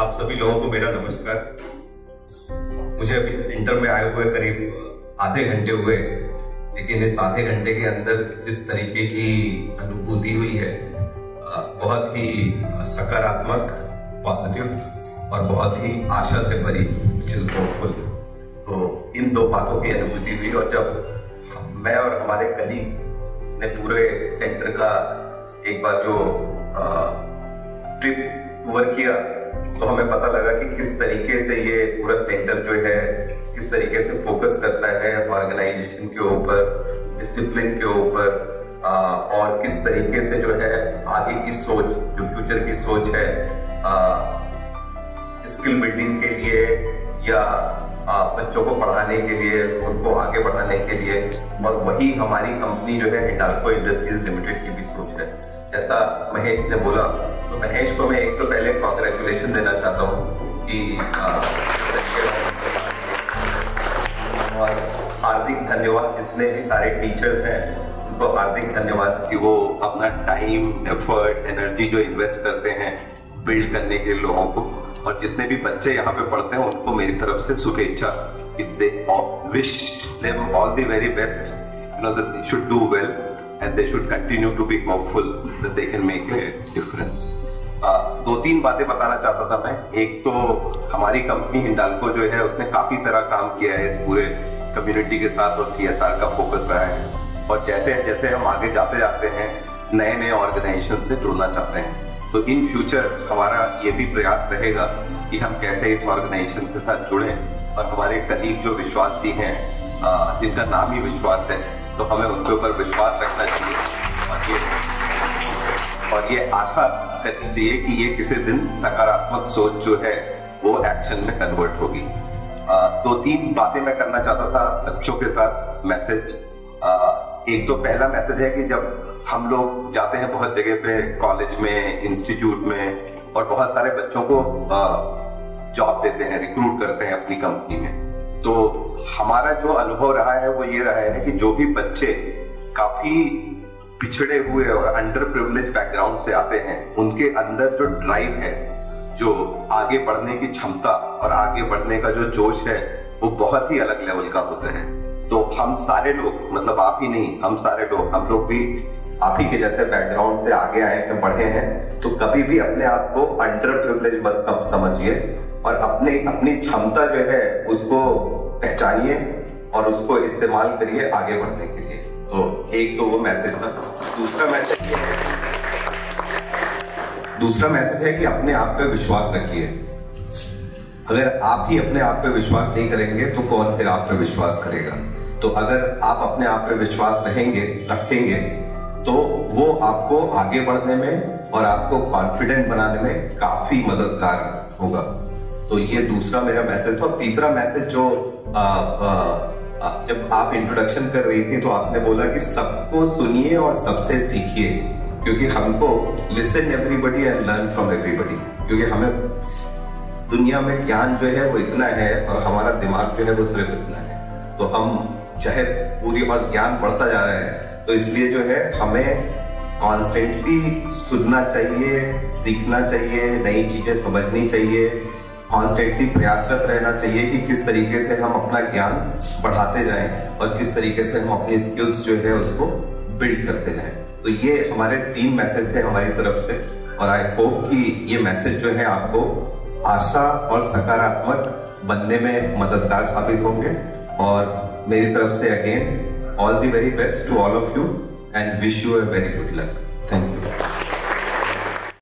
आप सभी लोगों को मेरा नमस्कार। मुझे अभी सेंटर में आए हुए करीब आधे घंटे हुए, लेकिन इस आधे घंटे के अंदर जिस तरीके की अनुभूति हुई है बहुत ही सकारात्मक पॉजिटिव और बहुत ही आशा से भरी विच इज़ होपफुल तो इन दो बातों की अनुभूति हुई और जब मैं और हमारे कलीग्स ने पूरे सेंटर का एक बार जो ट्रिप वर्क किया तो हमें पता लगा कि किस तरीके से ये पूरा सेंटर जो है, किस तरीके से फोकस करता है ऑर्गेनाइजेशन के ऊपर डिसिप्लिन के ऊपर और किस तरीके से जो है आगे की सोच, जो फ्यूचर की सोच है स्किल बिल्डिंग के लिए या बच्चों को पढ़ाने के लिए, उनको आगे बढ़ाने के लिए, और वही हमारी कंपनी जो है हिंडाल्को इंडस्ट्रीज़ लिमिटेड की भी सोच है। जैसा महेश ने बोला तो महेश को मैं एक तो पहले कॉन्ग्रेचुलेशन देना चाहता हूँ कि और हार्दिक धन्यवाद, जितने भी सारे टीचर्स हैं, उनको हार्दिक धन्यवाद कि वो अपना टाइम एफर्ट एनर्जी जो इन्वेस्ट करते हैं बिल्ड करने के लोगों को और जितने भी बच्चे यहाँ पे पढ़ते हैं, उनको मेरी तरफ़ से शुभेच्छा wish them all the very best you know that should do well and they should continue to be hopeful that they can make difference दो तीन बातें बताना चाहता था मैं। एक तो हमारी कंपनी हिंडालको जो है, उसने काफ़ी सारा काम किया है इस पूरे कम्युनिटी के साथ और सीएसआर का फोकस रहा है। और जैसे जैसे हम आगे जाते जाते हैं नए नए ऑर्गेनाइजेशन से जुड़ना चाहते हैं। तो इन फ्यूचर हमारा ये भी प्रयास रहेगा कि हम कैसे इस ऑर्गेनाइजेशन के साथ जुड़े और हमारे कलीग जो विश्वास विश्वासी हैं जिनका नाम ही विश्वास है तो हमें उनके ऊपर विश्वास रखना चाहिए। और ये और ये आशा करनी चाहिए कि ये किसी दिन सकारात्मक सोच जो है, वो एक्शन में कन्वर्ट होगी। दो तीन बातें मैं करना चाहता था बच्चों के साथ मैसेज एक तो पहला मैसेज है कि जब हम लोग जाते हैं बहुत जगह पे कॉलेज में इंस्टीट्यूट में, और बहुत सारे बच्चों को जॉब देते हैं रिक्रूट करते हैं अपनी कंपनी में तो हमारा जो अनुभव रहा है, वो ये रहा है कि जो भी बच्चे काफ़ी पिछड़े हुए और अंडर प्रिवलेज बैकग्राउंड से आते हैं, उनके अंदर जो ड्राइव है, जो आगे बढ़ने की क्षमता और आगे बढ़ने का जो जोश है, वो बहुत ही अलग लेवल का होता है। तो हम सारे लोग मतलब आप ही नहीं, हम सारे लोग, हम लोग भी आप ही के जैसे बैकग्राउंड से आगे आए हैं पढ़े हैं तो कभी भी अपने आप को अंडर प्रिवलेज मत समझिए और अपने, अपनी क्षमता जो है उसको पहचानिए और उसको इस्तेमाल करिए आगे बढ़ने के लिए। तो एक तो वो मैसेज था। दूसरा मैसेज ये है, दूसरा मैसेज है कि अपने आप पे विश्वास रखिए। अगर आप ही अपने आप पे विश्वास नहीं करेंगे तो कौन फिर आप पे विश्वास करेगा? तो अगर आप अपने आप पे विश्वास रहेंगे रखेंगे तो वो आपको आगे बढ़ने में और आपको कॉन्फिडेंट बनाने में काफ़ी मददगार होगा। तो ये दूसरा मेरा मैसेज था तीसरा मैसेज जो आ, आ, जब आप इंट्रोडक्शन कर रही थी तो आपने बोला कि सबको सुनिए और सबसे सीखिए क्योंकि हमको listen everybody and learn from everybody क्योंकि हमें दुनिया में ज्ञान जो है वो इतना है और हमारा दिमाग जो है वो सिर्फ़ इतना है। तो हम चाहे पूरी बात ज्ञान बढ़ता जा रहा है तो इसलिए जो है हमें कॉन्स्टेंटली सुनना चाहिए, सीखना चाहिए, नई चीज़ें समझनी चाहिए कॉन्स्टेंटली प्रयासरत रहना चाहिए कि किस तरीके से हम अपना ज्ञान बढ़ाते जाएँ और किस तरीके से हम अपनी स्किल्स जो है उसको बिल्ड करते जाएँ। तो ये हमारे तीन मैसेज थे हमारी तरफ़ से और आई होप कि ये मैसेज जो है आपको आशा और सकारात्मक बनने में मददगार साबित होंगे और मेरी तरफ से again all the very best to all of you and wish you a very good luck. Thank you.